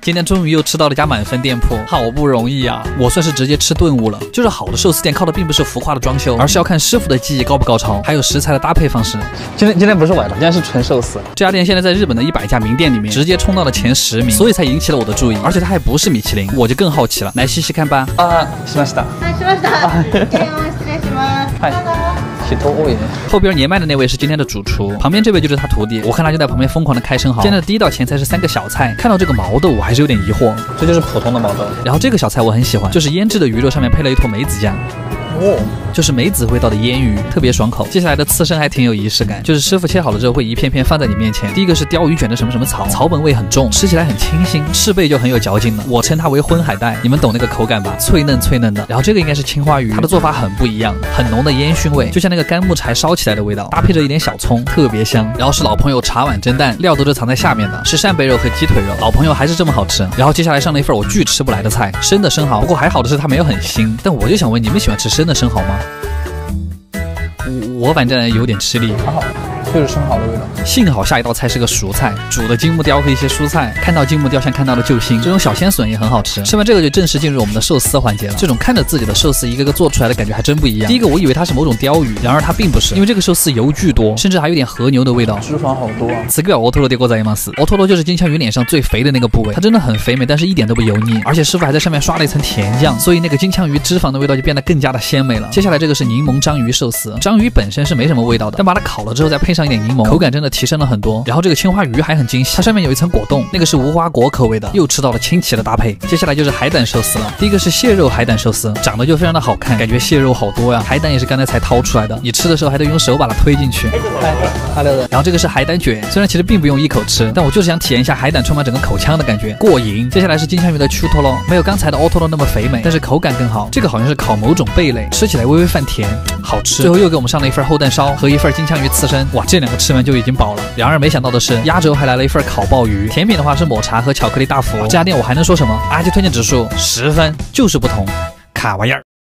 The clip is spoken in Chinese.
今天终于又吃到了家满分店铺，好不容易啊！我算是直接吃顿悟了。就是好的寿司店靠的并不是浮夸的装修，而是要看师傅的技艺高不高超，还有食材的搭配方式。今天今天不是晚上，今天是纯寿司。这家店现在在日本的一百家名店里面直接冲到了前十名，所以才引起了我的注意。而且它还不是米其林，我就更好奇了。来细细看吧。啊，しました。はい、しました。失礼します。はい。 后边年迈的那位是今天的主厨，旁边这位就是他徒弟。我看他就在旁边疯狂的开生蚝。今天的第一道前菜是三个小菜，看到这个毛豆我还是有点疑惑，这就是普通的毛豆。然后这个小菜我很喜欢，就是腌制的鱼肉上面配了一坨梅子酱。哦，就是梅子味道的腌鱼，特别爽口。接下来的刺身还挺有仪式感，就是师傅切好了之后会一片片放在你面前。第一个是鲷鱼卷的什么什么草，草本味很重，吃起来很清新，翅背就很有嚼劲了。我称它为荤海带，你们懂那个口感吧？脆嫩脆嫩的。然后这个应该是青花鱼，它的做法很不一样，很浓的烟熏味，就像那个干木柴烧起来的味道，搭配着一点小葱，特别香。然后是老朋友茶碗蒸蛋，料都是藏在下面的，是扇贝肉和鸡腿肉。老朋友还是这么好吃。然后接下来上了一份我巨吃不来的菜，生的生蚝。不过还好的是它没有很腥。但我就想问，你们喜欢吃生真的生蚝吗？我反正有点吃力。就是生蚝的味道。幸好下一道菜是个熟菜，煮的金木雕和一些蔬菜。看到金木雕像看到了救星，这种小鲜笋也很好吃。吃完这个就正式进入我们的寿司环节了。这种看着自己的寿司一个个做出来的感觉还真不一样。第一个我以为它是某种鲷鱼，然而它并不是，因为这个寿司油巨多，甚至还有点和牛的味道，脂肪好多啊。此个奥托罗的锅仔吗？斯奥托罗就是金枪鱼脸上最肥的那个部位，它真的很肥美，但是一点都不油腻，而且师傅还在上面刷了一层甜酱，所以那个金枪鱼脂肪的味道就变得更加的鲜美了。接下来这个是柠檬章鱼寿司，章鱼本身是没什么味道的，但把它烤了之后再配上一点柠檬，口感真。的提升了很多，然后这个青花鱼还很惊喜，它上面有一层果冻，那个是无花果口味的，又吃到了清奇的搭配。接下来就是海胆寿司了，第一个是蟹肉海胆寿司，长得就非常的好看，感觉蟹肉好多呀，海胆也是刚才才掏出来的，你吃的时候还得用手把它推进去。然后这个是海胆卷，虽然其实并不用一口吃，但我就是想体验一下海胆充满整个口腔的感觉，过瘾。接下来是金枪鱼的秋托喽，没有刚才的奥托罗那么肥美，但是口感更好。这个好像是烤某种贝类，吃起来微微泛甜，好吃。最后又给我们上了一份厚蛋烧和一份金枪鱼刺身，哇，这两个吃完就已经饱了。然而没想到的是，压轴还来了一份烤鲍鱼。甜品的话是抹茶和巧克力大福。这家店我还能说什么？阿基推荐指数十分，就是不同，卡玩意儿。